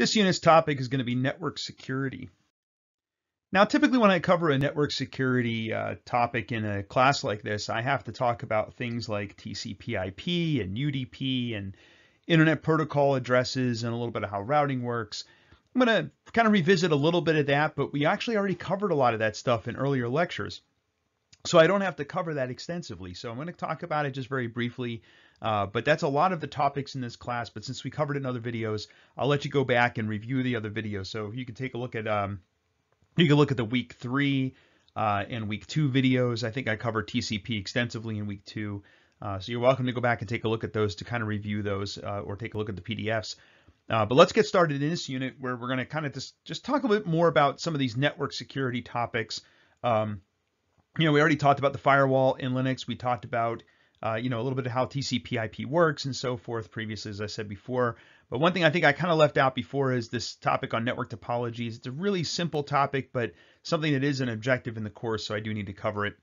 This unit's topic is going to be network security. Now, typically when I cover a network security uh, topic in a class like this, I have to talk about things like TCP/IP and UDP and Internet Protocol addresses and a little bit of how routing works. I'm going to kind of revisit a little bit of that, but we actually already covered a lot of that stuff in earlier lectures. So I don't have to cover that extensively. So I'm going to talk about it just very briefly uh, but that's a lot of the topics in this class. But since we covered it in other videos, I'll let you go back and review the other videos. So you can take a look at um, you can look at the week three uh, and week two videos. I think I covered TCP extensively in week two. Uh, so you're welcome to go back and take a look at those to kind of review those uh, or take a look at the PDFs. Uh, but let's get started in this unit where we're going to kind of just, just talk a bit more about some of these network security topics. Um, you know, we already talked about the firewall in Linux. We talked about uh, you know, a little bit of how TCP IP works and so forth previously, as I said before. But one thing I think I kind of left out before is this topic on network topologies. It's a really simple topic, but something that is an objective in the course, so I do need to cover it.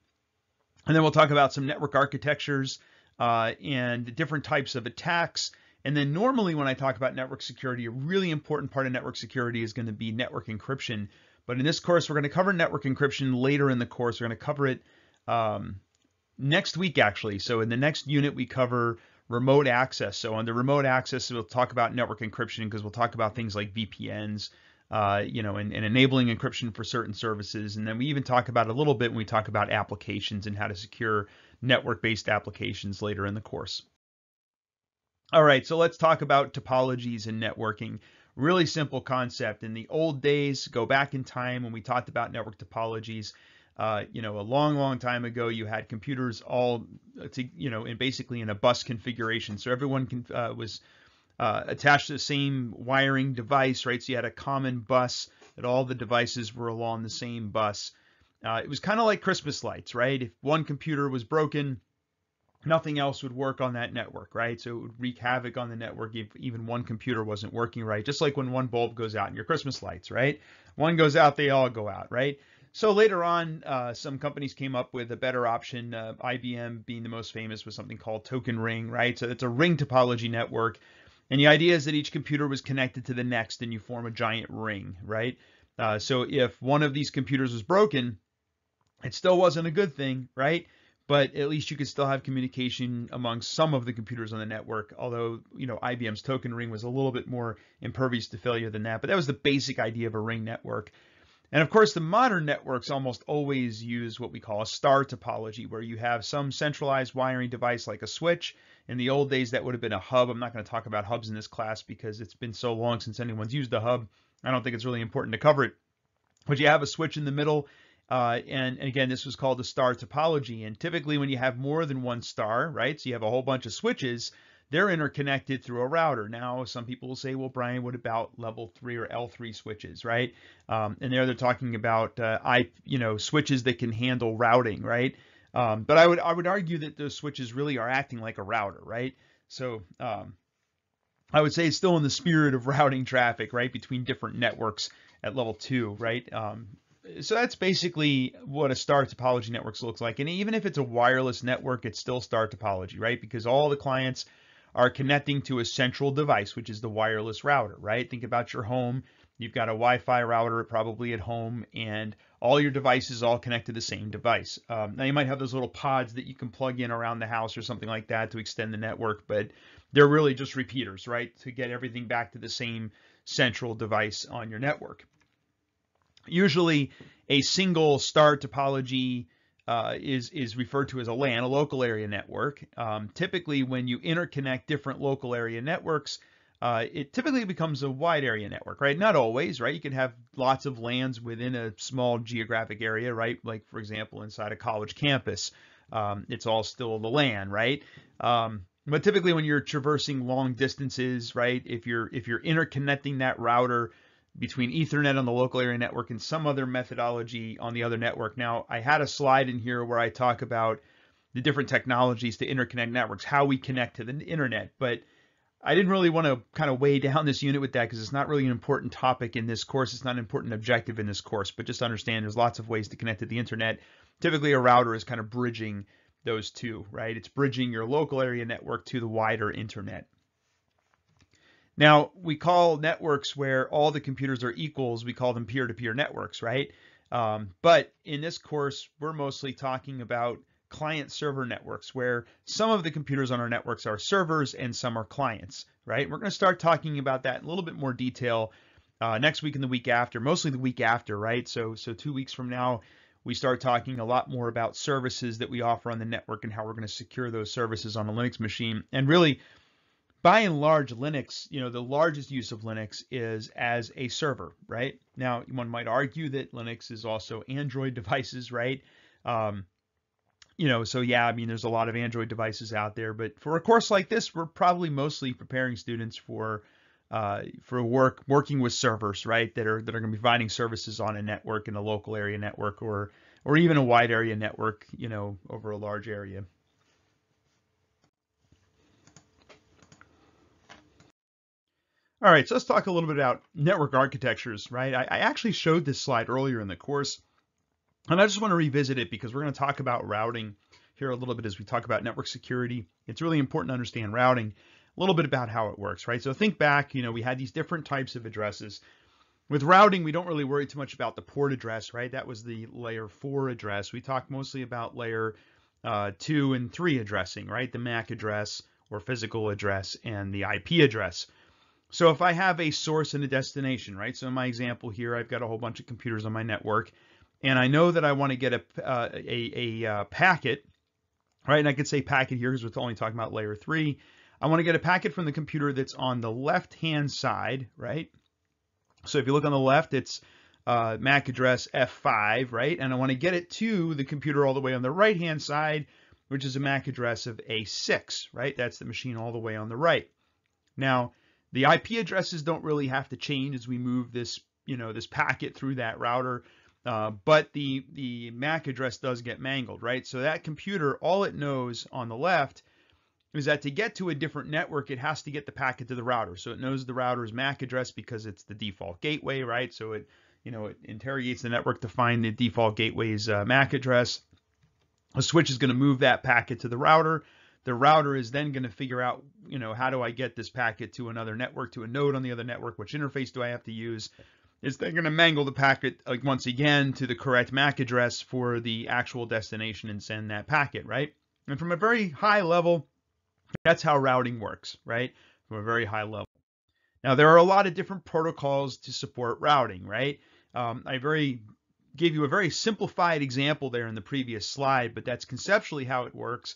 And then we'll talk about some network architectures uh, and different types of attacks. And then normally when I talk about network security, a really important part of network security is going to be network encryption. But in this course, we're going to cover network encryption later in the course. We're going to cover it um, next week, actually. So in the next unit, we cover remote access. So on the remote access, we'll talk about network encryption because we'll talk about things like VPNs, uh, you know, and, and, enabling encryption for certain services. And then we even talk about a little bit when we talk about applications and how to secure network-based applications later in the course. All right, so let's talk about topologies and networking. Really simple concept. In the old days, go back in time when we talked about network topologies, uh, you know, a long, long time ago, you had computers all, uh, to, you know, in basically in a bus configuration. So everyone can, uh, was uh, attached to the same wiring device, right? So you had a common bus that all the devices were along the same bus. Uh, it was kind of like Christmas lights, right? If one computer was broken, nothing else would work on that network, right? So it would wreak havoc on the network if even one computer wasn't working right. Just like when one bulb goes out in your Christmas lights, right? One goes out, they all go out, right? So later on, uh, some companies came up with a better option. Uh, IBM being the most famous was something called Token Ring, right? So it's a ring topology network. And the idea is that each computer was connected to the next and you form a giant ring, right? Uh, so if one of these computers was broken, it still wasn't a good thing, right? But at least you could still have communication among some of the computers on the network. Although, you know, IBM's token ring was a little bit more impervious to failure than that. But that was the basic idea of a ring network. And of course, the modern networks almost always use what we call a star topology, where you have some centralized wiring device like a switch. In the old days, that would have been a hub. I'm not going to talk about hubs in this class because it's been so long since anyone's used a hub. I don't think it's really important to cover it. But you have a switch in the middle. Uh, and, and again, this was called the star topology. And typically when you have more than one star, right, so you have a whole bunch of switches, they're interconnected through a router. Now, some people will say, well, Brian, what about level three or L3 switches, right? Um, and there they're talking about uh, I, you know, switches that can handle routing, right? Um, but I would I would argue that those switches really are acting like a router, right? So um, I would say it's still in the spirit of routing traffic, right, between different networks at level two, right? Um, so that's basically what a star topology networks looks like. And even if it's a wireless network, it's still star topology, right? Because all the clients are connecting to a central device, which is the wireless router, right? Think about your home. You've got a Wi-Fi router probably at home, and all your devices all connect to the same device. Um, now you might have those little pods that you can plug in around the house or something like that to extend the network, but they're really just repeaters, right? To get everything back to the same central device on your network. Usually a single star topology uh, is is referred to as a LAN, a local area network. Um, typically, when you interconnect different local area networks, uh, it typically becomes a wide area network, right? Not always, right? You can have lots of LANs within a small geographic area, right? Like, for example, inside a college campus, um, it's all still the LAN, right? Um, but typically, when you're traversing long distances, right? If you're if you're interconnecting that router between Ethernet on the local area network and some other methodology on the other network. Now, I had a slide in here where I talk about the different technologies to interconnect networks, how we connect to the internet, but I didn't really want to kind of weigh down this unit with that because it's not really an important topic in this course. It's not an important objective in this course, but just understand there's lots of ways to connect to the internet. Typically, a router is kind of bridging those two, right? It's bridging your local area network to the wider internet. Now, we call networks where all the computers are equals, we call them peer-to-peer networks, right? Um, but in this course, we're mostly talking about client server networks where some of the computers on our networks are servers and some are clients, right? We're going to start talking about that in a little bit more detail uh, next week and the week after, mostly the week after, right? So, so two weeks from now, we start talking a lot more about services that we offer on the network and how we're going to secure those services on a Linux machine. And really, by and large, Linux, you know, the largest use of Linux is as a server, right? Now, one might argue that Linux is also Android devices, right? Um, you know, so yeah, I mean, there's a lot of Android devices out there, but for a course like this, we're probably mostly preparing students for uh, for work working with servers, right? That are that are going to be providing services on a network in a local area network or or even a wide area network, you know, over a large area. All right, so let's talk a little bit about network architectures, right? I, I actually showed this slide earlier in the course, and I just want to revisit it because we're going to talk about routing here a little bit as we talk about network security. It's really important to understand routing, a little bit about how it works, right? So think back, you know, we had these different types of addresses. With routing, we don't really worry too much about the port address, right? That was the layer four address. We talk mostly about layer uh, two and three addressing, right? The MAC address or physical address and the IP address. So if I have a source and a destination, right? So in my example here, I've got a whole bunch of computers on my network, and I know that I want to get a, uh, a, a uh, packet, right? And I could say packet here because we're only talking about layer three. I want to get a packet from the computer that's on the left-hand side, right? So if you look on the left, it's uh, MAC address F5, right? And I want to get it to the computer all the way on the right-hand side, which is a MAC address of A6, right? That's the machine all the way on the right. Now, the IP addresses don't really have to change as we move this, you know, this packet through that router. Uh, but the the MAC address does get mangled, right? So that computer, all it knows on the left is that to get to a different network, it has to get the packet to the router. So it knows the router's MAC address because it's the default gateway, right? So it, you know, it interrogates the network to find the default gateway's uh, MAC address. A switch is going to move that packet to the router. The router is then going to figure out, you know, how do I get this packet to another network, to a node on the other network? Which interface do I have to use? Is then going to mangle the packet like once again to the correct MAC address for the actual destination and send that packet, right? And from a very high level, that's how routing works, right? From a very high level. Now there are a lot of different protocols to support routing, right? Um, I very gave you a very simplified example there in the previous slide, but that's conceptually how it works.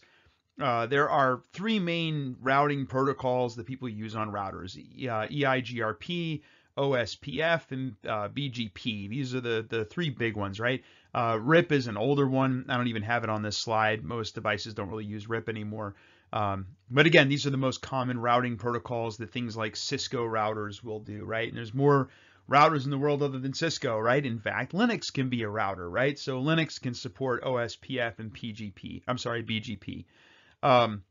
Uh, there are three main routing protocols that people use on routers, uh, EIGRP, OSPF, and uh, BGP. These are the, the three big ones, right? Uh, RIP is an older one. I don't even have it on this slide. Most devices don't really use RIP anymore. Um, but again, these are the most common routing protocols that things like Cisco routers will do, right? And there's more routers in the world other than Cisco, right? In fact, Linux can be a router, right? So Linux can support OSPF and PGP. I'm sorry, BGP. Um,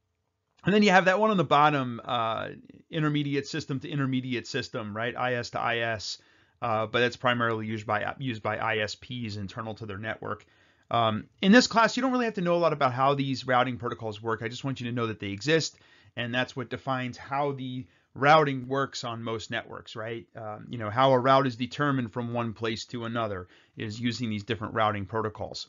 and then you have that one on the bottom, uh, intermediate system to intermediate system, right? IS to IS, uh, but it's primarily used by used by ISPs internal to their network. Um, in this class, you don't really have to know a lot about how these routing protocols work. I just want you to know that they exist, and that's what defines how the routing works on most networks, right? Um, you know, how a route is determined from one place to another is using these different routing protocols.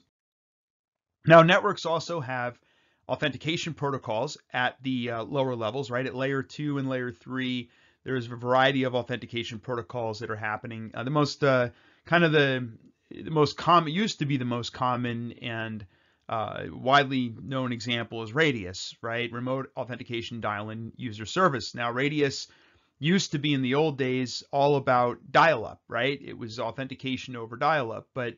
Now, networks also have authentication protocols at the uh, lower levels, right? At layer two and layer three, there's a variety of authentication protocols that are happening. Uh, the most uh, kind of the the most common used to be the most common and uh, widely known example is Radius, right? Remote authentication dial-in user service. Now, Radius used to be in the old days all about dial-up, right? It was authentication over dial-up, but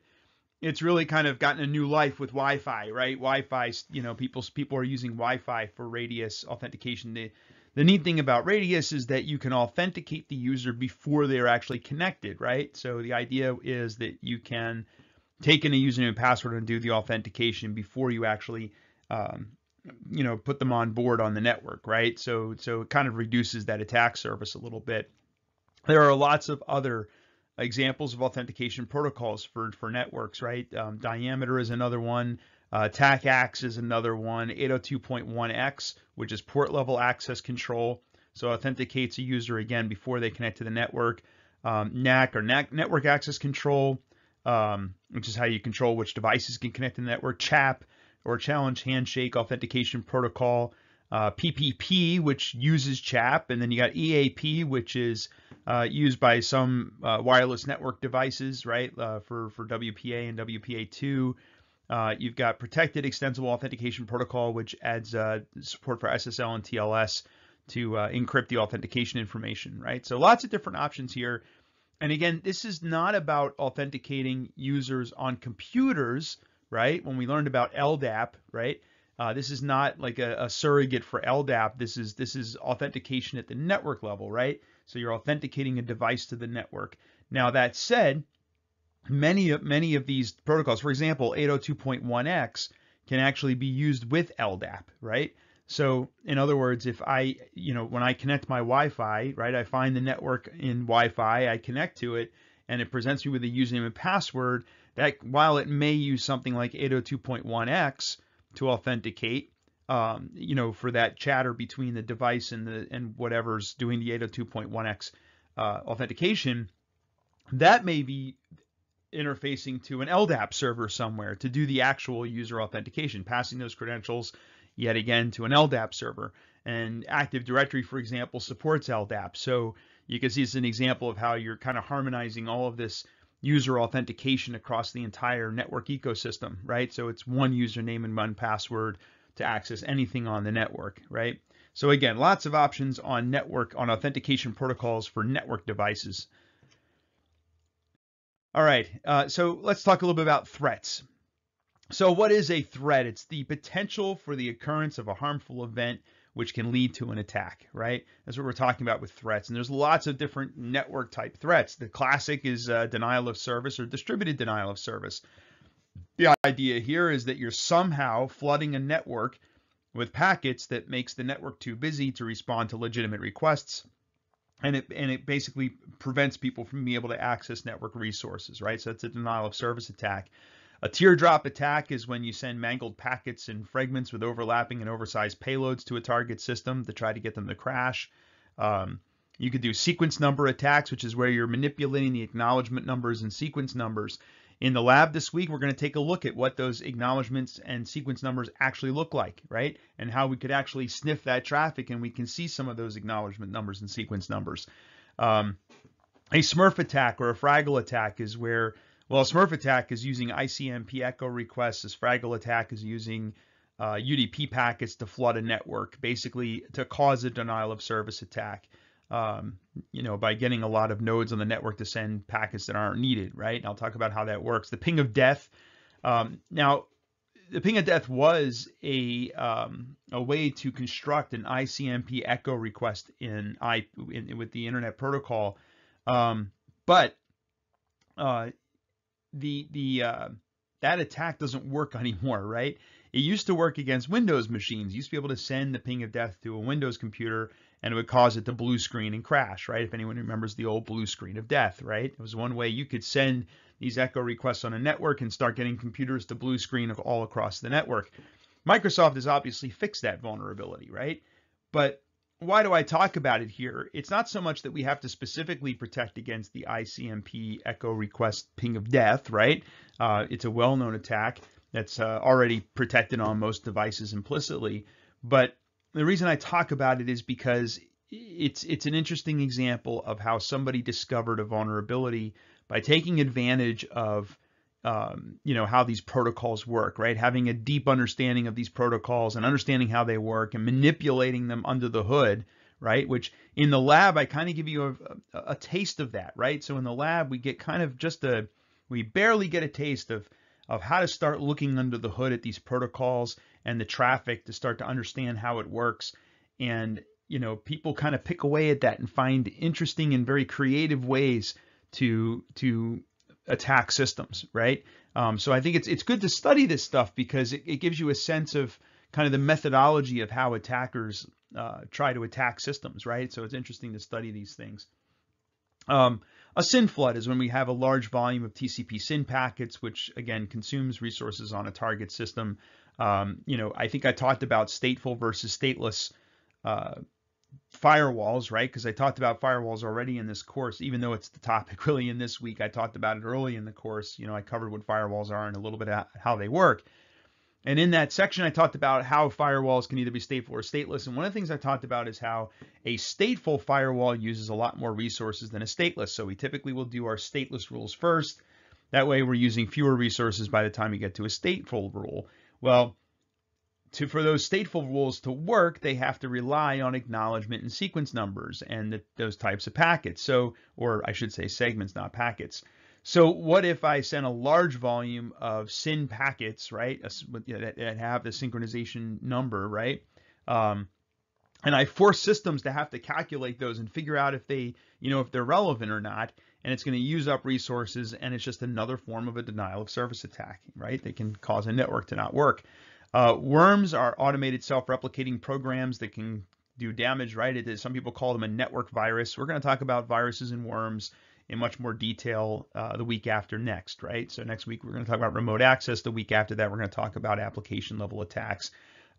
it's really kind of gotten a new life with Wi-Fi, right? Wi-Fi, you know, people people are using Wi-Fi for Radius authentication. The the neat thing about Radius is that you can authenticate the user before they're actually connected, right? So the idea is that you can take in a username and password and do the authentication before you actually, um, you know, put them on board on the network, right? So so it kind of reduces that attack surface a little bit. There are lots of other examples of authentication protocols for, for networks, right? Um, diameter is another one. Uh, TACACS is another one. 802.1x, which is port level access control. so authenticates a user again before they connect to the network. Um, NAC or NAC network access control, um, which is how you control which devices can connect to the network. CHAP or challenge handshake authentication protocol. Uh, PPP, which uses CHAP, and then you got EAP, which is uh, used by some uh, wireless network devices, right, uh, for for WPA and WPA2. Uh, you've got protected extensible authentication protocol, which adds uh, support for SSL and TLS to encrypt the authentication information, right? So lots of different options here. And again, this is not about authenticating users on computers, right? When we learned about LDAP, right? Uh, this is not like a, a, surrogate for LDAP. This is this is authentication at the network level, right? So you're authenticating a device to the network. Now that said, many of many of these protocols, for example, 802.1x can actually be used with LDAP, right? So in other words, if I, you know, when I connect my Wi-Fi, right, I find the network in Wi-Fi, I connect to it, and it presents me with a username and password that while it may use something like 802.1x to authenticate, um, you know, for that chatter between the device and the and whatever's doing the 802.1x uh, authentication, that may be interfacing to an LDAP server somewhere to do the actual user authentication, passing those credentials yet again to an LDAP server. And Active Directory, for example, supports LDAP. So you can see it's an example of how you're kind of harmonizing all of this user authentication across the entire network ecosystem, right? So it's one username and one password to access anything on the network, right? So again, lots of options on network, on authentication protocols for network devices. All right, uh, so let's talk a little bit about threats. So what is a threat? It's the potential for the occurrence of a harmful event which can lead to an attack, right? That's what we're talking about with threats. And there's lots of different network type threats. The classic is uh, denial of service or distributed denial of service. The idea here is that you're somehow flooding a network with packets that makes the network too busy to respond to legitimate requests and it and it basically prevents people from being able to access network resources, right? So it's a denial of service attack. A teardrop attack is when you send mangled packets and fragments with overlapping and oversized payloads to a target system to try to get them to crash. Um, you could do sequence number attacks, which is where you're manipulating the acknowledgement numbers and sequence numbers in the lab this week, we're going to take a look at what those acknowledgments and sequence numbers actually look like, right? And how we could actually sniff that traffic and we can see some of those acknowledgement numbers and sequence numbers. Um, a Smurf attack or a Fraggle attack is where, well, Smurf attack is using ICMP echo requests. A Fraggle attack is using uh, UDP packets to flood a network, basically to cause a denial of service attack um, you know, by getting a lot of nodes on the network to send packets that aren't needed, right? And I'll talk about how that works. The ping of death. Um, now, the ping of death was a um, a way to construct an ICMP echo request in I in, with the Internet Protocol, um, but uh, the the uh, that attack doesn't work anymore, right? It used to work against Windows machines. You used to be able to send the ping of death to a Windows computer and it would cause it to blue screen and crash, right? If anyone remembers the old blue screen of death, right? It was one way you could send these echo requests on a network and start getting computers to blue screen all across the network. Microsoft has obviously fixed that vulnerability, right? But why do I talk about it here? It's not so much that we have to specifically protect against the ICMP echo request ping of death, right? Uh, it's a well-known attack that's uh, already protected on most devices implicitly. But the reason I talk about it is because it's it's an interesting example of how somebody discovered a vulnerability by taking advantage of um, you know how these protocols work, right? Having a deep understanding of these protocols and understanding how they work and manipulating them under the hood, right? Which in the lab I kind of give you a, a, a taste of that, right? So in the lab we get kind of just a we barely get a taste of of how to start looking under the hood at these protocols and the traffic to start to understand how it works. And, you know, people kind of pick away at that and find interesting and very creative ways to, to attack systems, right? Um, so I think it's, it's good to study this stuff because it, it gives you a sense of kind of the methodology of how attackers uh, try to attack systems, right? So it's interesting to study these things. Um, a SYN flood is when we have a large volume of TCP SYN packets, which again consumes resources on a target system. Um, you know, I think I talked about stateful versus stateless uh, firewalls, right? Because I talked about firewalls already in this course, even though it's the topic really in this week. I talked about it early in the course. You know, I covered what firewalls are and a little bit how they work. And in that section, I talked about how firewalls can either be stateful or stateless. And one of the things I talked about is how a stateful firewall uses a lot more resources than a stateless. So we typically will do our stateless rules first. That way we're using fewer resources by the time we get to a stateful rule. Well, to, for those stateful rules to work, they have to rely on acknowledgement and sequence numbers and the, those types of packets. So, or I should say segments, not packets. So what if I send a large volume of SYN packets, right, that, that have the synchronization number, right? Um, and I force systems to have to calculate those and figure out if they, you know, if they're relevant or not. And it's going to use up resources, and it's just another form of a denial of service attack, right? They can cause a network to not work. Uh, worms are automated self-replicating programs that can do damage, right? It is, some people call them a network virus. We're going to talk about viruses and worms in much more detail uh, the week after next, right? So next week we're going to talk about remote access. The week after that we're going to talk about application level attacks.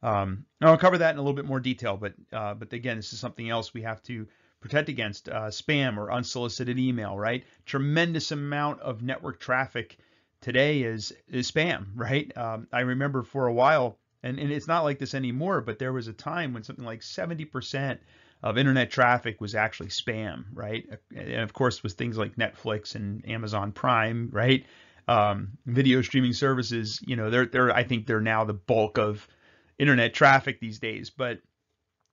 Um, I'll cover that in a little bit more detail, but uh, but again, this is something else we have to protect against uh, spam or unsolicited email, right? Tremendous amount of network traffic today is is spam, right? Um, I remember for a while, and, and it's not like this anymore, but there was a time when something like 70% of internet traffic was actually spam, right? And of course, with things like Netflix and Amazon Prime, right? Um, video streaming services, you know, they're they're I think they're now the bulk of internet traffic these days, but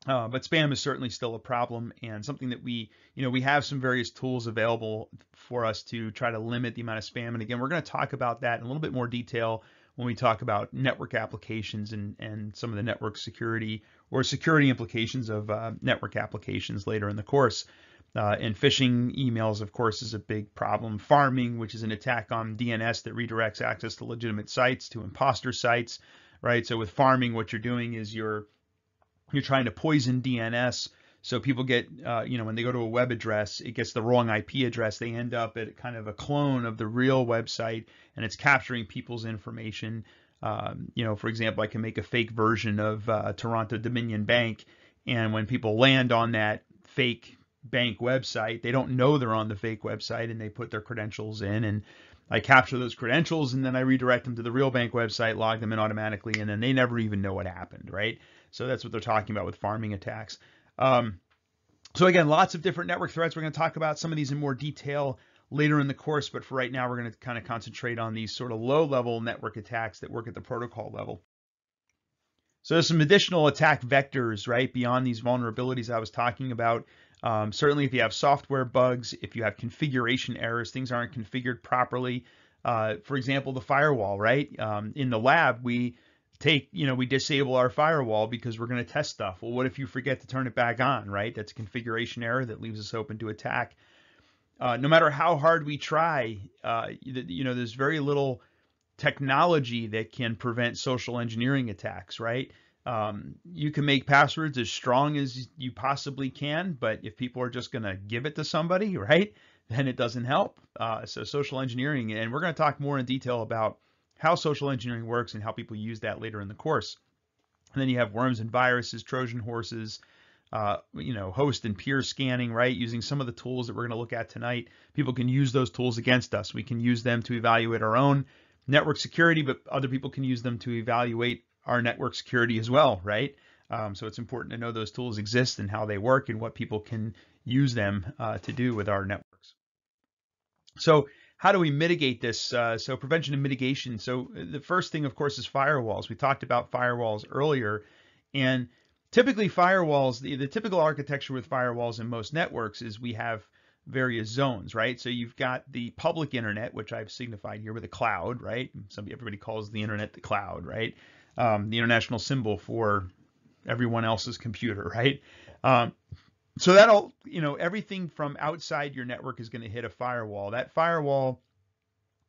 uh, but spam is certainly still a problem and something that we, you know, we have some various tools available for us to try to limit the amount of spam. And again, we're going to talk about that in a little bit more detail when we talk about network applications and, and some of the network security or security implications of uh, network applications later in the course. Uh, and phishing emails, of course, is a big problem. Pharming, which is an attack on DNS that redirects access to legitimate sites to imposter sites, right? So with pharming, what you're doing is you're you're trying to poison DNS. So people get, uh, you know, when they go to a web address, it gets the wrong IP address. They end up at kind of a clone of the real website, and it's capturing people's information um, you know, for example, I can make a fake version of uh, Toronto Dominion Bank, and when people land on that fake bank website, they don't know they're on the fake website, and they put their credentials in, and I capture those credentials, and then I redirect them to the real bank website, log them in automatically, and then they never even know what happened, right? So that's what they're talking about with pharming attacks. Um, so again, lots of different network threats. We're going to talk about some of these in more detail later in the course, but for right now, we're going to kind of concentrate on these sort of low level network attacks that work at the protocol level. So there's some additional attack vectors, right, beyond these vulnerabilities I was talking about. Um, certainly if you have software bugs, if you have configuration errors, things aren't configured properly. Uh, for example, the firewall, right? Um, in the lab, we take, you know, we disable our firewall because we're going to test stuff. Well, what if you forget to turn it back on, right? That's a configuration error that leaves us open to attack uh, no matter how hard we try, uh, you know, there's very little technology that can prevent social engineering attacks, right? Um, you can make passwords as strong as you possibly can, but if people are just going to give it to somebody, right, then it doesn't help. Uh, so social engineering, and we're going to talk more in detail about how social engineering works and how people use that later in the course. And then you have worms and viruses, Trojan horses, uh, you know, host and peer scanning, right? Using some of the tools that we're going to look at tonight. People can use those tools against us. We can use them to evaluate our own network security, but other people can use them to evaluate our network security as well, right? Um, so it's important to know those tools exist and how they work and what people can use them uh, to do with our networks. So how do we mitigate this? Uh, so prevention and mitigation. So the first thing, of course, is firewalls. We talked about firewalls earlier, and typically firewalls, the, the typical architecture with firewalls in most networks is we have various zones, right? So you've got the public internet, which I've signified here with a cloud, right? Some everybody calls the internet the cloud, right? Um, the international symbol for everyone else's computer, right? Um, so that'll, you know, everything from outside your network is going to hit a firewall. That firewall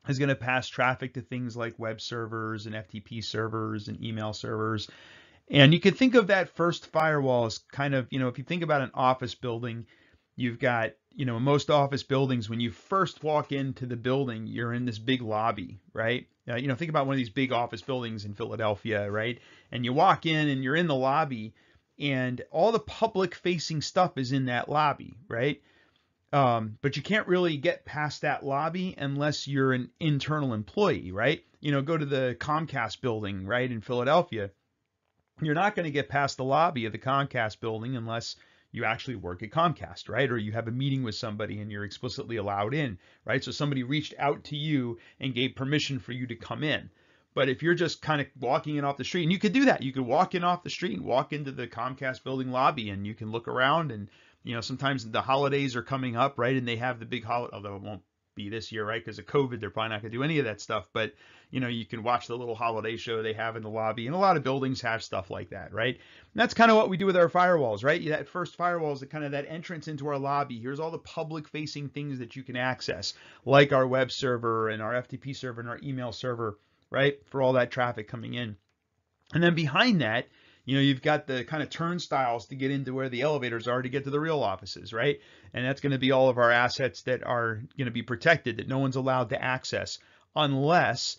is going to pass traffic to things like web servers and FTP servers and email servers. And you can think of that first firewall as kind of, you know, if you think about an office building, you've got, you know, most office buildings, when you first walk into the building, you're in this big lobby, right? Uh, you know, think about one of these big office buildings in Philadelphia, right? And you walk in and you're in the lobby and all the public facing stuff is in that lobby, right? Um, but you can't really get past that lobby unless you're an internal employee, right? You know, go to the Comcast building, right, in Philadelphia. You're not going to get past the lobby of the Comcast building unless you actually work at Comcast, right? Or you have a meeting with somebody and you're explicitly allowed in, right? So somebody reached out to you and gave permission for you to come in. But if you're just kind of walking in off the street, and you could do that, you could walk in off the street and walk into the Comcast building lobby and you can look around and you know, sometimes the holidays are coming up, right? And they have the big holiday, although it won't be this year, right? Because of COVID, they're probably not going to do any of that stuff. But, you know, you can watch the little holiday show they have in the lobby. And a lot of buildings have stuff like that, right? And that's kind of what we do with our firewalls, right? That first firewall is the kind of that entrance into our lobby. Here's all the public facing things that you can access, like our web server and our FTP server and our email server, right? For all that traffic coming in. And then behind that, you know, you've got the kind of turnstiles to get into where the elevators are to get to the real offices, right? And that's going to be all of our assets that are going to be protected that no one's allowed to access unless,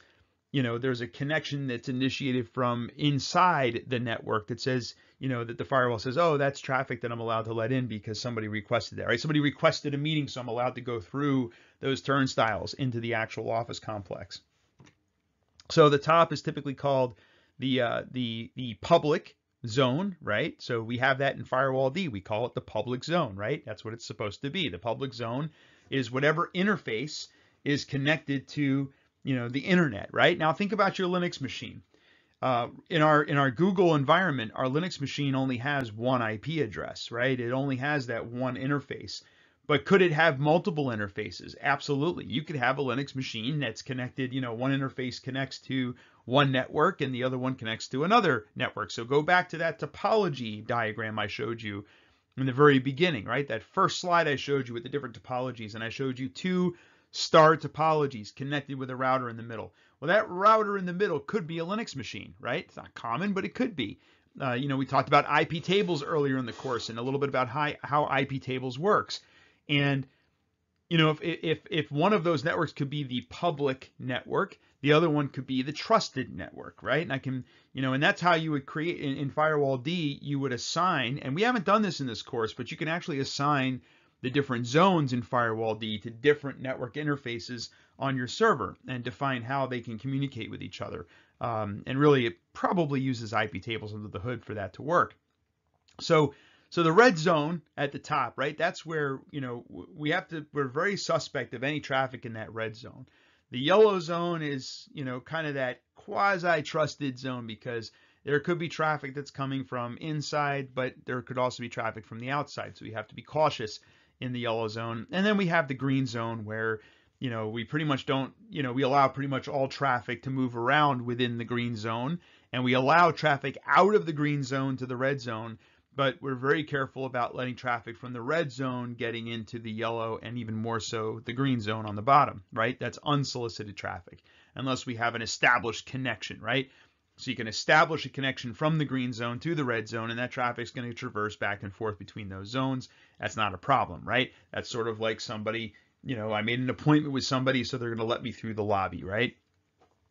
you know, there's a connection that's initiated from inside the network that says, you know, that the firewall says, oh, that's traffic that I'm allowed to let in because somebody requested that, right? Somebody requested a meeting, so I'm allowed to go through those turnstiles into the actual office complex. So the top is typically called the uh, the the public zone, right? So we have that in firewalld. We call it the public zone, right? That's what it's supposed to be. The public zone is whatever interface is connected to, you know, the internet, right? Now think about your Linux machine. Uh, in our in our Google environment, our Linux machine only has one IP address, right? It only has that one interface. But could it have multiple interfaces? Absolutely. You could have a Linux machine that's connected, you know, one interface connects to one network and the other one connects to another network. So go back to that topology diagram I showed you in the very beginning, right? That first slide I showed you with the different topologies and I showed you two star topologies connected with a router in the middle. Well, that router in the middle could be a Linux machine, right? It's not common, but it could be. Uh, you know, we talked about iptables earlier in the course and a little bit about how, how iptables works. And you know, if if if one of those networks could be the public network, the other one could be the trusted network, right? And I can, you know, and that's how you would create in, in firewalld, you would assign, and we haven't done this in this course, but you can actually assign the different zones in firewalld to different network interfaces on your server and define how they can communicate with each other. Um, and really, it probably uses iptables under the hood for that to work. So so the red zone at the top, right? That's where, you know, we have to, we're very suspect of any traffic in that red zone. The yellow zone is, you know, kind of that quasi trusted zone because there could be traffic that's coming from inside, but there could also be traffic from the outside. So we have to be cautious in the yellow zone. And then we have the green zone where, you know, we pretty much don't, you know, we allow pretty much all traffic to move around within the green zone and we allow traffic out of the green zone to the red zone but we're very careful about letting traffic from the red zone getting into the yellow and even more so the green zone on the bottom, right? That's unsolicited traffic unless we have an established connection, right? So you can establish a connection from the green zone to the red zone and that traffic is going to traverse back and forth between those zones. That's not a problem, right? That's sort of like somebody, you know, I made an appointment with somebody so they're going to let me through the lobby, right?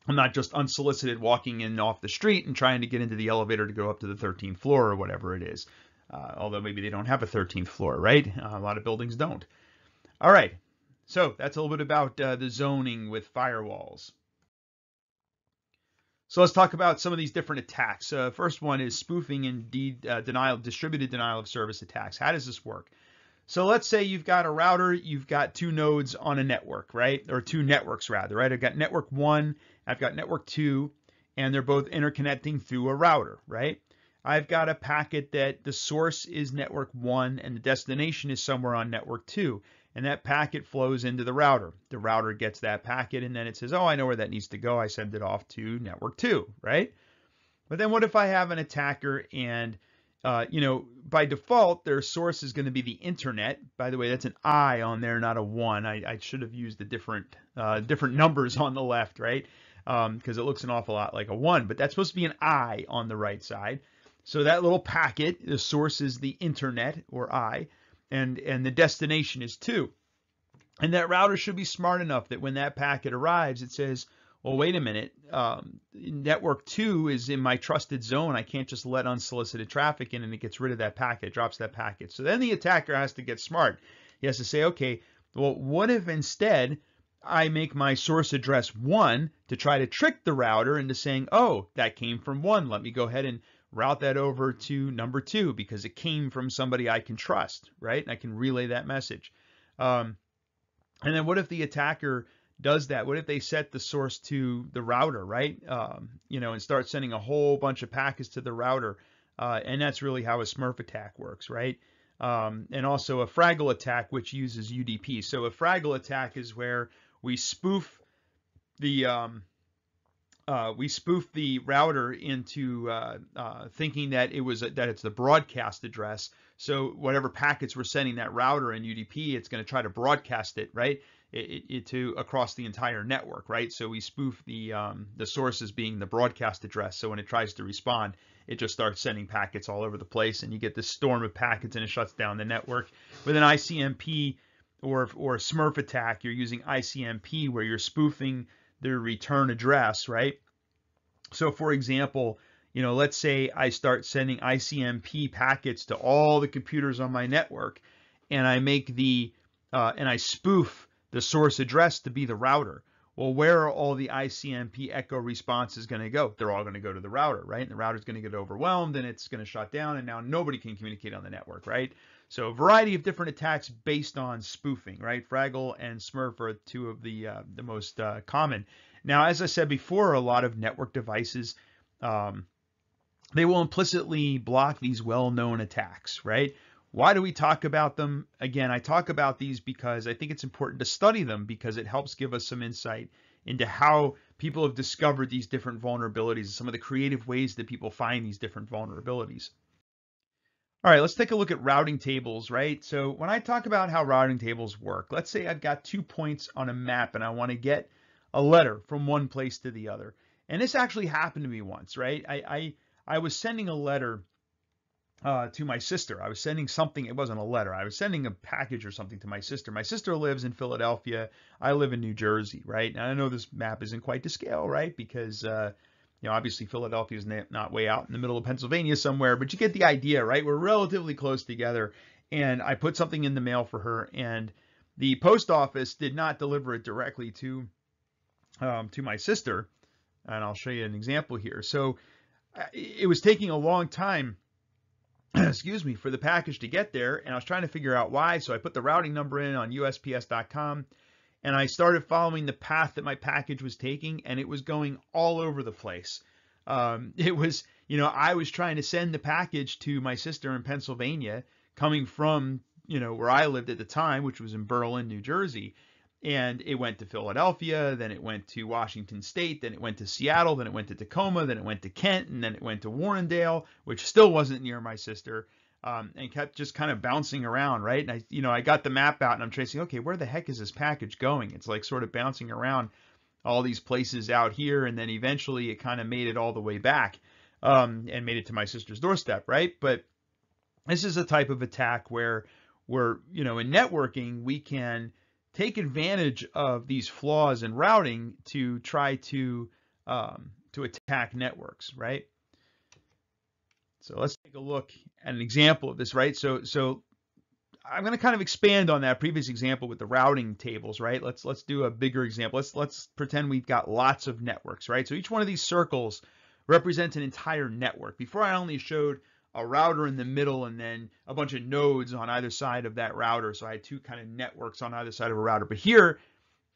I'm not just unsolicited walking in off the street and trying to get into the elevator to go up to the 13th floor or whatever it is. Uh, although maybe they don't have a 13th floor, right? Uh, a lot of buildings don't. All right, so that's a little bit about uh, the zoning with firewalls. So let's talk about some of these different attacks. Uh, first one is spoofing and de uh, denial, distributed denial of service attacks. How does this work? So let's say you've got a router, you've got two nodes on a network, right? Or two networks rather, right? I've got network one, I've got network two, and they're both interconnecting through a router, right? I've got a packet that the source is network one and the destination is somewhere on network two. And that packet flows into the router. The router gets that packet and then it says, oh, I know where that needs to go. I send it off to network two, right? But then what if I have an attacker and uh, you know, by default, their source is going to be the internet. By the way, that's an I on there, not a one. I, I should have used the different uh, different numbers on the left, right? Because um, it looks an awful lot like a one, but that's supposed to be an I on the right side. So that little packet, the source is the internet or I, and and the destination is two. And that router should be smart enough that when that packet arrives, it says, well, wait a minute, um, network two is in my trusted zone. I can't just let unsolicited traffic in and it gets rid of that packet, drops that packet. So then the attacker has to get smart. He has to say, okay, well, what if instead I make my source address one to try to trick the router into saying, oh, that came from one. Let me go ahead and route that over to number two because it came from somebody I can trust, right? And I can relay that message. Um, and then what if the attacker does that? What if they set the source to the router, right? Um, you know, and start sending a whole bunch of packets to the router. Uh, and that's really how a Smurf attack works, right? Um, and also a Fraggle attack, which uses UDP. So a Fraggle attack is where we spoof the um, uh, we spoof the router into uh, uh, thinking that it was that it's the broadcast address. So whatever packets we're sending that router in UDP, it's going to try to broadcast it right it, it, to across the entire network, right? So we spoof the um, the source as being the broadcast address. So when it tries to respond, it just starts sending packets all over the place, and you get this storm of packets, and it shuts down the network. With an ICMP or or a Smurf attack, you're using ICMP where you're spoofing the return address, right? So for example, you know, let's say I start sending ICMP packets to all the computers on my network, and I make the uh, and I spoof the source address to be the router. Well, where are all the ICMP echo responses going to go? They're all going to go to the router, right? And the router is going to get overwhelmed and it's going to shut down and now nobody can communicate on the network, right? So a variety of different attacks based on spoofing, right? Fraggle and Smurf are two of the uh, the most uh, common. Now, as I said before, a lot of network devices, um, they will implicitly block these well-known attacks, right? Why do we talk about them? Again, I talk about these because I think it's important to study them because it helps give us some insight into how people have discovered these different vulnerabilities and some of the creative ways that people find these different vulnerabilities. All right, let's take a look at routing tables, right? So when I talk about how routing tables work, let's say I've got two points on a map and I want to get a letter from one place to the other. And this actually happened to me once, right? I, I, I was sending a letter uh, to my sister. I was sending something. It wasn't a letter. I was sending a package or something to my sister. My sister lives in Philadelphia. I live in New Jersey, right? And I know this map isn't quite to scale, right? Because uh, you know, obviously Philadelphia is not way out in the middle of Pennsylvania somewhere, but you get the idea, right? We're relatively close together. And I put something in the mail for her, and the post office did not deliver it directly to um, to my sister. And I'll show you an example here. So uh, it was taking a long time, excuse me, for the package to get there, and I was trying to figure out why. So I put the routing number in on USPS.com and I started following the path that my package was taking, and it was going all over the place. Um, it was, you know, I was trying to send the package to my sister in Pennsylvania, coming from, you know, where I lived at the time, which was in Berlin, New Jersey. And it went to Philadelphia, then it went to Washington State, then it went to Seattle, then it went to Tacoma, then it went to Kent, and then it went to Warrendale, which still wasn't near my sister um, and kept just kind of bouncing around, right? And I, you know, I got the map out and I'm tracing, okay, where the heck is this package going? It's like sort of bouncing around all these places out here, and then eventually it kind of made it all the way back um, and made it to my sister's doorstep, right? But this is a type of attack where, where you know, in networking we can take advantage of these flaws in routing to try to um, to attack networks, right? So let's take a look at an example of this, right? So, so I'm going to kind of expand on that previous example with the routing tables, right? Let's let's do a bigger example. Let's let's pretend we've got lots of networks, right? So each one of these circles represents an entire network. Before I only showed a router in the middle and then a bunch of nodes on either side of that router. So I had two kind of networks on either side of a router. But here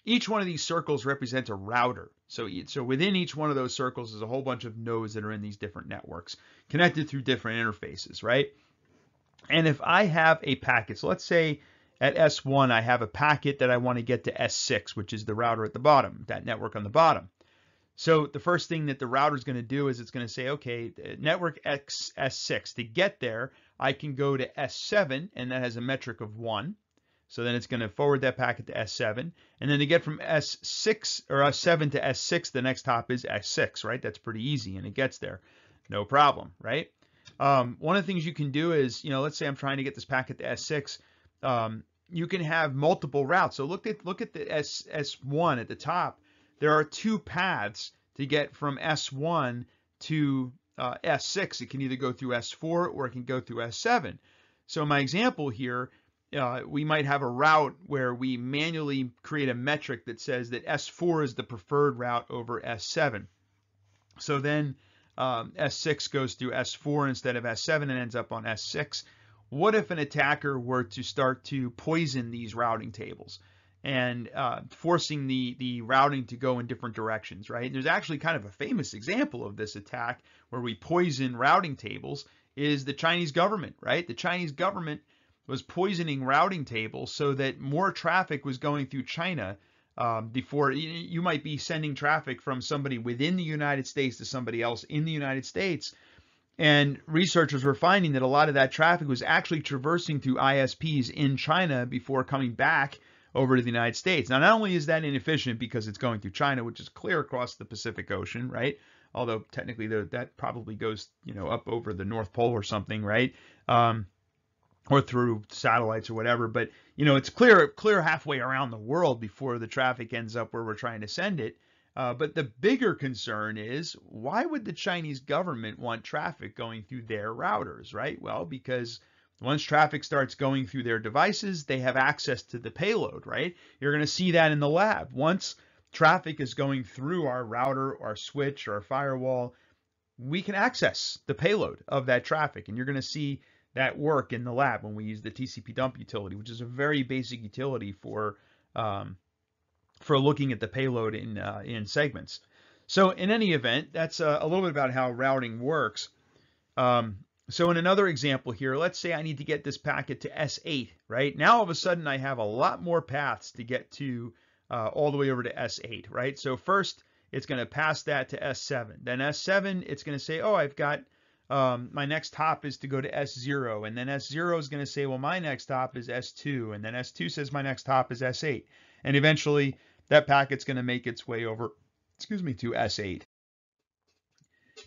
each one of these circles represents a router. So, so within each one of those circles is a whole bunch of nodes that are in these different networks connected through different interfaces, right? And if I have a packet, so let's say at S1 I have a packet that I want to get to S6, which is the router at the bottom, that network on the bottom. So the first thing that the router is going to do is it's going to say, okay, network X S6. To get there, I can go to S7, and that has a metric of 1. So then it's going to forward that packet to S7. And then to get from S6 or S7 to S6, the next hop is S6, right? That's pretty easy and it gets there. No problem, right? Um, one of the things you can do is, you know, let's say I'm trying to get this packet to S6. Um, you can have multiple routes. So look at look at the S S1 at the top. there are two paths to get from S1 to uh, S6. It can either go through S4 or it can go through S7. So my example here, uh, we might have a route where we manually create a metric that says that S4 is the preferred route over S7. So then um, S6 goes through S4 instead of S7 and ends up on S6. What if an attacker were to start to poison these routing tables and uh, forcing the, the routing to go in different directions, right? There's actually kind of a famous example of this attack where we poison routing tables is the Chinese government, right? The Chinese government was poisoning routing tables so that more traffic was going through China um, before you might be sending traffic from somebody within the United States to somebody else in the United States. And researchers were finding that a lot of that traffic was actually traversing through ISPs in China before coming back over to the United States. Now, not only is that inefficient because it's going through China, which is clear across the Pacific Ocean, right? Although technically that probably goes, you know, up over the North Pole or something, right? Um, or through satellites or whatever. But you know, it's clear clear halfway around the world before the traffic ends up where we're trying to send it. Uh, but the bigger concern is why would the Chinese government want traffic going through their routers, right? Well, because once traffic starts going through their devices, they have access to the payload, right? You're going to see that in the lab. Once traffic is going through our router, our switch, or our firewall, we can access the payload of that traffic. And you're going to see that work in the lab when we use the tcpdump utility, which is a very basic utility for um, for looking at the payload in uh, in segments. So in any event, that's a, a little bit about how routing works. Um, so in another example here, let's say I need to get this packet to S8, right? Now all of a sudden I have a lot more paths to get to uh, all the way over to S8, right? So first it's going to pass that to S7. Then S7, it's going to say, oh, I've got um, my next hop is to go to S0, and then S0 is going to say, well, my next hop is S2, and then S2 says my next hop is S8, and eventually that packet's going to make its way over, excuse me, to S8.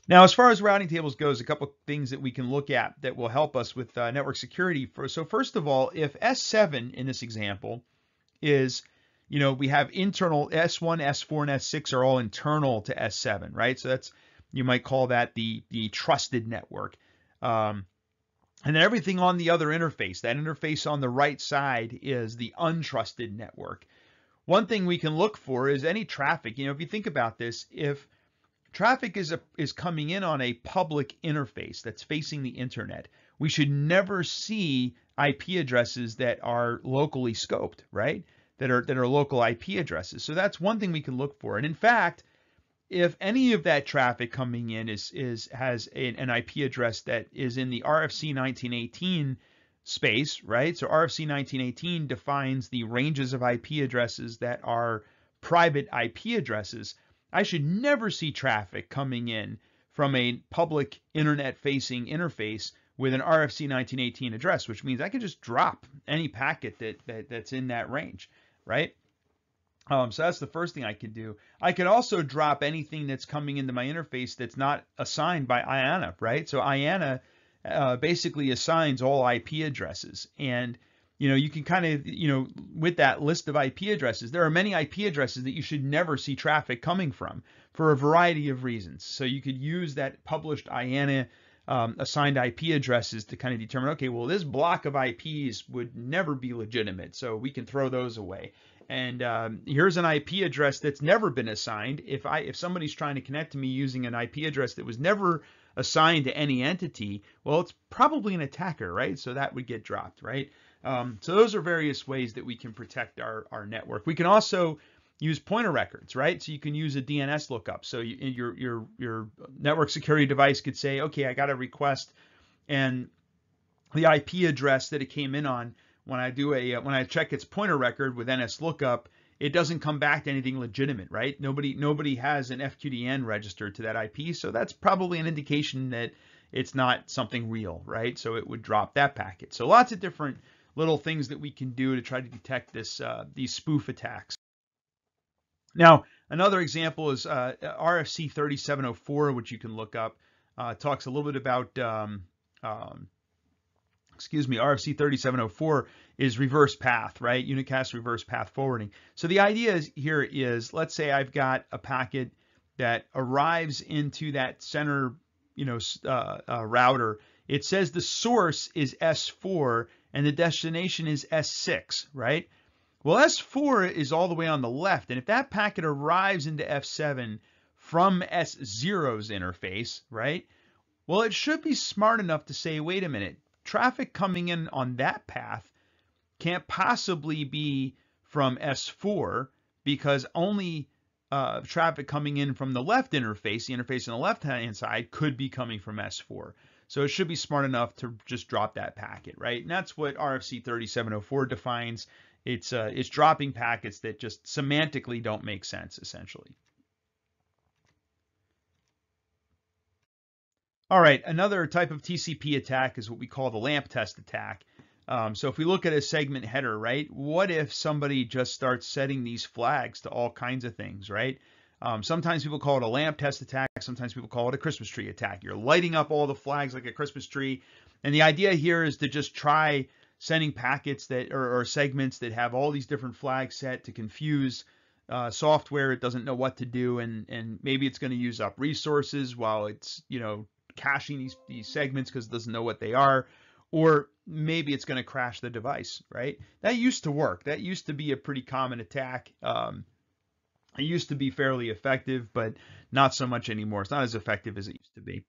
Now, as far as routing tables goes, a couple things that we can look at that will help us with uh, network security. So first of all, if S7 in this example is, you know, we have internal S1, S4, and S6 are all internal to S7, right? So that's you might call that the, the trusted network. Um, and then everything on the other interface, that interface on the right side is the untrusted network. One thing we can look for is any traffic. You know, if you think about this, if traffic is a, is coming in on a public interface that's facing the internet, we should never see IP addresses that are locally scoped, right? That are that are local IP addresses. So that's one thing we can look for. And in fact, if any of that traffic coming in is is has an IP address that is in the RFC 1918 space, right? So RFC 1918 defines the ranges of IP addresses that are private IP addresses. I should never see traffic coming in from a public internet facing interface with an RFC 1918 address, which means I can just drop any packet that, that that's in that range, right? Um, so that's the first thing I could do. I could also drop anything that's coming into my interface that's not assigned by IANA, right? So IANA uh, basically assigns all IP addresses. And, you know, you can kind of, you know, with that list of IP addresses, there are many IP addresses that you should never see traffic coming from for a variety of reasons. So you could use that published IANA um, assigned IP addresses to kind of determine, okay, well, this block of IPs would never be legitimate, so we can throw those away and um, here's an IP address that's never been assigned. If I if somebody's trying to connect to me using an IP address that was never assigned to any entity, well, it's probably an attacker, right? So that would get dropped, right? Um, so those are various ways that we can protect our, our network. We can also use pointer records, right? So you can use a DNS lookup. So you, your your your network security device could say, okay, I got a request, and the IP address that it came in on when I do a uh, when I check its pointer record with nslookup, it doesn't come back to anything legitimate, right? Nobody nobody has an FQDN registered to that IP, so that's probably an indication that it's not something real, right? So it would drop that packet. So lots of different little things that we can do to try to detect this uh, these spoof attacks. Now, another example is uh, RFC 3704, which you can look up. Uh, talks a little bit about um, um, excuse me, RFC 3704 is reverse path, right? Unicast reverse path forwarding. So the idea is, here is, let's say I've got a packet that arrives into that center, you know, uh, uh, router. It says the source is S4 and the destination is S6, right? Well, S4 is all the way on the left, and if that packet arrives into S7 from S0's interface, right? Well, it should be smart enough to say, wait a minute, traffic coming in on that path can't possibly be from S4 because only uh, traffic coming in from the left interface, the interface on the left hand side, could be coming from S4. So it should be smart enough to just drop that packet, right? And that's what RFC 3704 defines. It's uh, it's dropping packets that just semantically don't make sense, essentially. All right, another type of TCP attack is what we call the lamp test attack. Um, so if we look at a segment header, right, what if somebody just starts setting these flags to all kinds of things, right? Um, sometimes people call it a lamp test attack. Sometimes people call it a Christmas tree attack. You're lighting up all the flags like a Christmas tree. And the idea here is to just try sending packets that or, or segments that have all these different flags set to confuse uh, software. It doesn't know what to do, and and maybe it's going to use up resources while it's you know caching these these segments because it doesn't know what they are, or maybe it's going to crash the device. Right? That used to work. That used to be a pretty common attack. Um, it used to be fairly effective, but not so much anymore. It's not as effective as it used to be.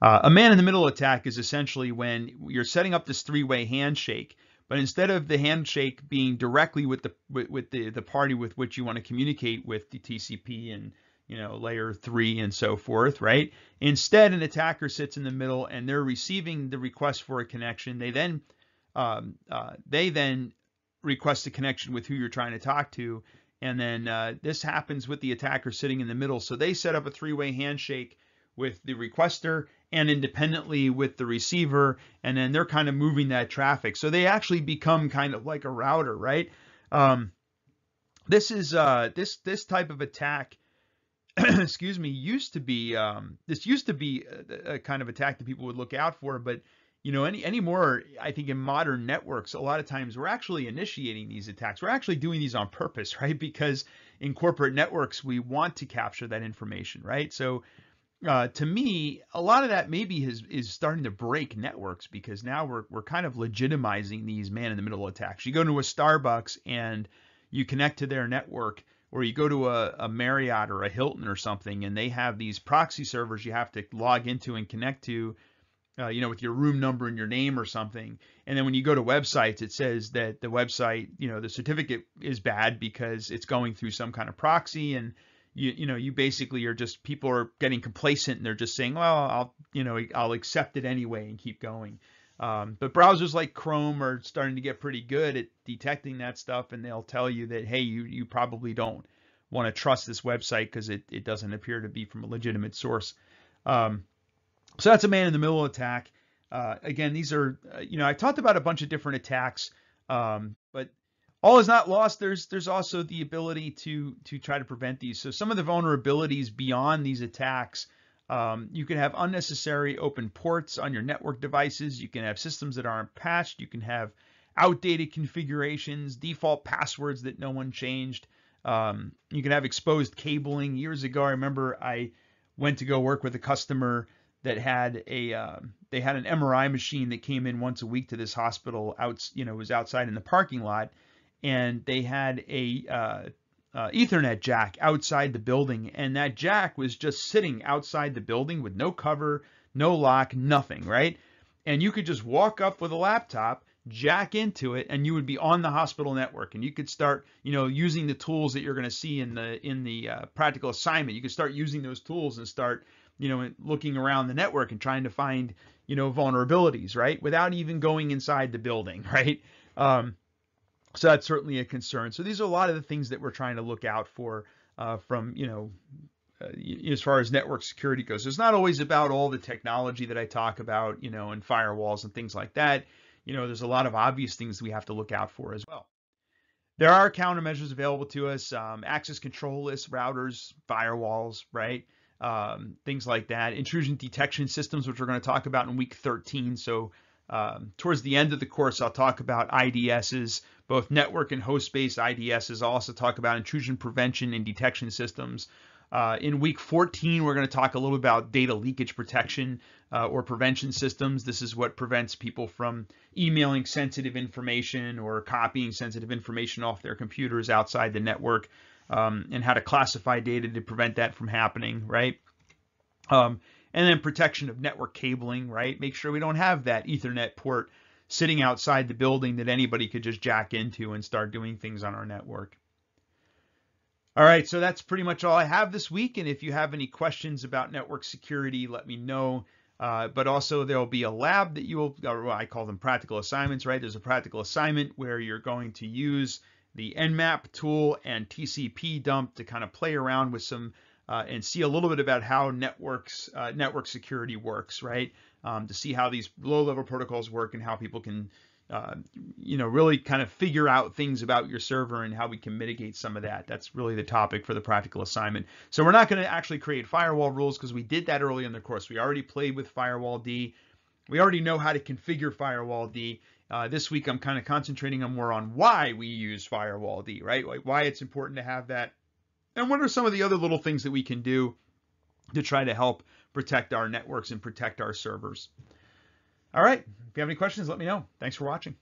Uh, a man-in-the-middle attack is essentially when you're setting up this three-way handshake, but instead of the handshake being directly with the with the the party with which you want to communicate with the TCP and you know layer three and so forth, right? Instead, an attacker sits in the middle and they're receiving the request for a connection. They then um, uh, they then request a connection with who you're trying to talk to, and then uh, this happens with the attacker sitting in the middle. So they set up a three-way handshake with the requester and independently with the receiver, and then they're kind of moving that traffic. So they actually become kind of like a router, right? Um, this is uh, this this type of attack. excuse me, used to be um, this used to be a, a, kind of attack that people would look out for, but you know, any anymore, I think in modern networks, a lot of times we're actually initiating these attacks. We're actually doing these on purpose, right? Because in corporate networks, we want to capture that information, right? So uh, to me, a lot of that maybe is is starting to break networks because now we're we're kind of legitimizing these man in the middle attacks. You go to a Starbucks and you connect to their network, or you go to a, a Marriott or a Hilton or something, and they have these proxy servers you have to log into and connect to. Uh, you know, with your room number and your name or something. And then when you go to websites, it says that the website, you know, the certificate is bad because it's going through some kind of proxy and you you know you basically are just people are getting complacent and they're just saying well I'll you know I'll accept it anyway and keep going. Um, but browsers like Chrome are starting to get pretty good at detecting that stuff and they'll tell you that hey you you probably don't want to trust this website because it, it doesn't appear to be from a legitimate source. Um, so that's a man in the middle attack. Uh, again, these are, uh, you know, I talked about a bunch of different attacks, um, but all is not lost. There's there's also the ability to to try to prevent these. So some of the vulnerabilities beyond these attacks, um, you can have unnecessary open ports on your network devices. You can have systems that aren't patched. You can have outdated configurations, default passwords that no one changed. Um, you can have exposed cabling. Years ago, I remember I went to go work with a customer that had a uh, they had an MRI machine that came in once a week to this hospital out you know was outside in the parking lot and they had a uh, uh, Ethernet jack outside the building, and that jack was just sitting outside the building with no cover, no lock, nothing, right? And you could just walk up with a laptop, jack into it, and you would be on the hospital network, and you could start, you know, using the tools that you're going to see in the in the uh, practical assignment. You could start using those tools and start, you know, looking around the network and trying to find, you know, vulnerabilities, right? Without even going inside the building, right? Um, so that's certainly a concern. So these are a lot of the things that we're trying to look out for uh, from, you know, uh, as far as network security goes. It's not always about all the technology that I talk about, you know, and firewalls and things like that. You know, there's a lot of obvious things we have to look out for as well. There are countermeasures available to us, um, access control lists, routers, firewalls, right? Um, things like that. Intrusion detection systems, which we're going to talk about in week 13. So Um, towards the end of the course, I'll talk about IDSs, both network and host-based IDSs. I'll also talk about intrusion prevention and detection systems. Uh, in week 14, we're going to talk a little bit about data leakage protection uh, or prevention systems. This is what prevents people from emailing sensitive information or copying sensitive information off their computers outside the network um, and how to classify data to prevent that from happening, right? Um, and then protection of network cabling, right? Make sure we don't have that Ethernet port sitting outside the building that anybody could just jack into and start doing things on our network. All right, so that's pretty much all I have this week. And if you have any questions about network security, let me know. Uh, but also there'll be a lab that you will, or I call them practical assignments, right? There's a practical assignment where you're going to use the Nmap tool and tcpdump to kind of play around with some uh, and see a little bit about how networks uh, network security works, right? Um, to see how these low-level protocols work and how people can uh, you know, really kind of figure out things about your server and how we can mitigate some of that. That's really the topic for the practical assignment. So we're not going to actually create firewall rules because we did that early in the course. We already played with firewalld. We already know how to configure firewalld. Uh, this week I'm kind of concentrating on more on why we use firewalld, right? Why it's important to have that. And what are some of the other little things that we can do to try to help protect our networks and protect our servers. All right. If you have any questions, let me know. Thanks for watching.